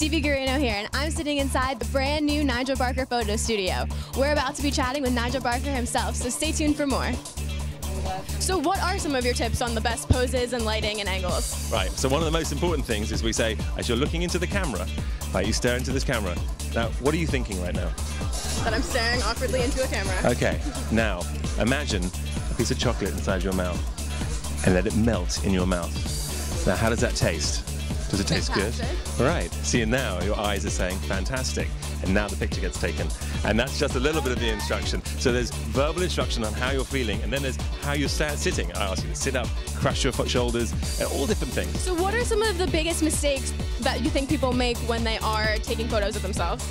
Stevie Guarino here, and I'm sitting inside the brand new Nigel Barker photo studio. We're about to be chatting with Nigel Barker himself, so stay tuned for more. So, what are some of your tips on the best poses and lighting and angles? Right, so one of the most important things is we say, as you're looking into the camera, right, you stare into this camera. Now, what are you thinking right now? That I'm staring awkwardly into a camera. Okay, now imagine a piece of chocolate inside your mouth and let it melt in your mouth. Now, how does that taste? Does it taste Fantastic. good? Right. See, and now your eyes are saying fantastic. And now the picture gets taken. And that's just a little bit of the instruction. So there's verbal instruction on how you're feeling, and then there's how you're sitting. I ask you to sit up, crush your foot shoulders, and all different things. So, what are some of the biggest mistakes that you think people make when they are taking photos of themselves?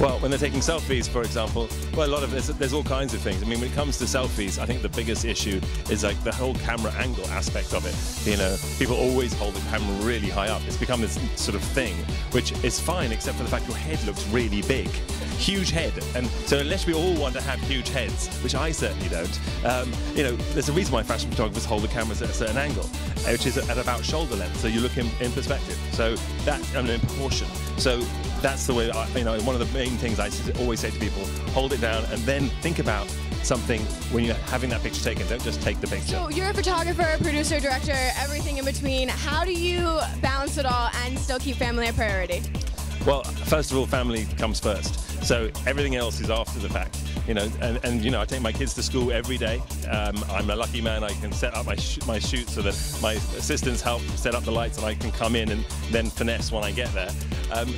Well, when they're taking selfies, for example, well, a lot of there's, there's all kinds of things. I mean, when it comes to selfies, I think the biggest issue is like the whole camera angle aspect of it. You know, people always hold the camera really high up. It's become this sort of thing, which is fine, except for the fact your head looks really big. Huge head, and so unless we all want to have huge heads, which I certainly don't, um, you know, there's a reason why fashion photographers hold the cameras at a certain angle, uh, which is at about shoulder length, so you look in, in perspective. So that, I mean, in proportion. So that's the way, I, you know, one of the main things I always say to people, hold it down and then think about something when you're having that picture taken. Don't just take the picture. So, you're a photographer, producer, director, everything in between. How do you balance it all and still keep family a priority? Well, first of all, family comes first. So everything else is after the fact. You know, and, and you know, I take my kids to school every day. Um, I'm a lucky man. I can set up my sh- my shoot so that my assistants help set up the lights, and I can come in and then finesse when I get there. Um,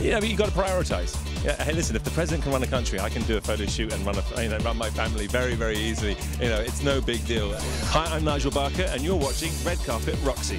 you know, but you got to prioritize. Yeah, hey, listen, if the president can run a country, I can do a photo shoot and run a, you know, run my family very, very easily. You know, it's no big deal. Hi, I'm Nigel Barker, and you're watching Red Carpet Roxy.